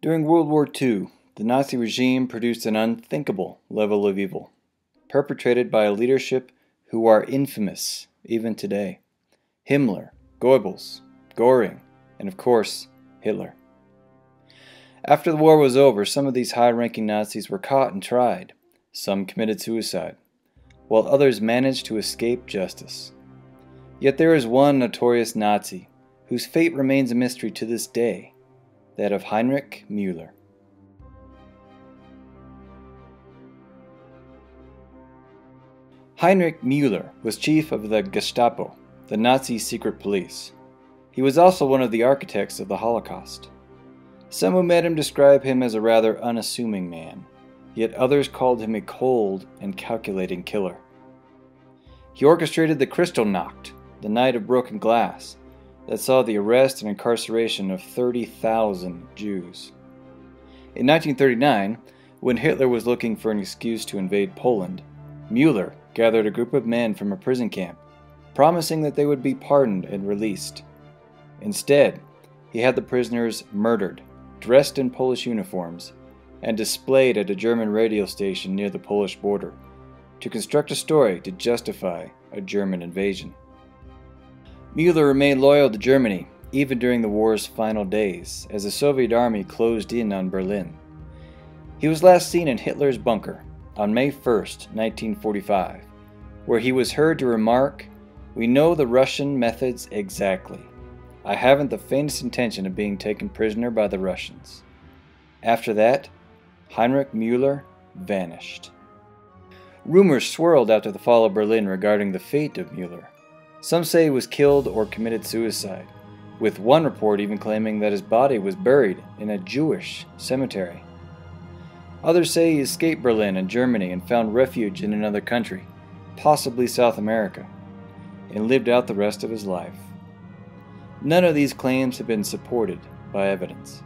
During World War II, the Nazi regime produced an unthinkable level of evil, perpetrated by a leadership who are infamous even today Himmler, Goebbels, Goring, and of course, Hitler. After the war was over, some of these high ranking Nazis were caught and tried. Some committed suicide, while others managed to escape justice. Yet there is one notorious Nazi whose fate remains a mystery to this day that of Heinrich Müller. Heinrich Müller was chief of the Gestapo, the Nazi secret police. He was also one of the architects of the Holocaust. Some who met him describe him as a rather unassuming man, yet others called him a cold and calculating killer. He orchestrated the Kristallnacht, the night of broken glass, that saw the arrest and incarceration of 30,000 Jews. In 1939, when Hitler was looking for an excuse to invade Poland, Mueller gathered a group of men from a prison camp, promising that they would be pardoned and released. Instead, he had the prisoners murdered, dressed in Polish uniforms, and displayed at a German radio station near the Polish border to construct a story to justify a German invasion. Müller remained loyal to Germany even during the war's final days as the Soviet army closed in on Berlin. He was last seen in Hitler's bunker on May 1, 1945, where he was heard to remark, We know the Russian methods exactly. I haven't the faintest intention of being taken prisoner by the Russians. After that, Heinrich Müller vanished. Rumors swirled after the fall of Berlin regarding the fate of Müller. Some say he was killed or committed suicide, with one report even claiming that his body was buried in a Jewish cemetery. Others say he escaped Berlin and Germany and found refuge in another country, possibly South America, and lived out the rest of his life. None of these claims have been supported by evidence.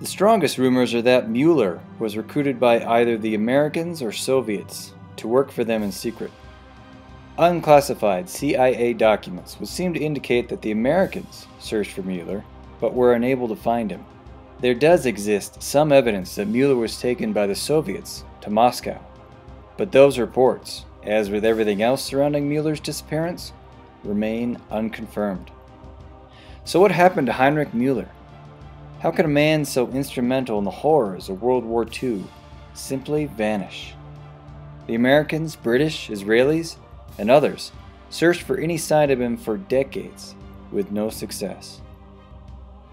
The strongest rumors are that Mueller was recruited by either the Americans or Soviets to work for them in secret. Unclassified CIA documents would seem to indicate that the Americans searched for Mueller, but were unable to find him. There does exist some evidence that Mueller was taken by the Soviets to Moscow, but those reports, as with everything else surrounding Mueller's disappearance, remain unconfirmed. So, what happened to Heinrich Mueller? How could a man so instrumental in the horrors of World War II simply vanish? The Americans, British, Israelis, and others searched for any sign of him for decades with no success.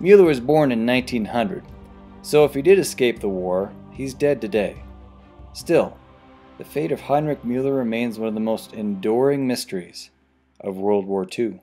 Mueller was born in 1900, so if he did escape the war, he's dead today. Still, the fate of Heinrich Mueller remains one of the most enduring mysteries of World War II.